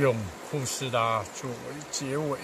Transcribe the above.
用富士达作为结尾。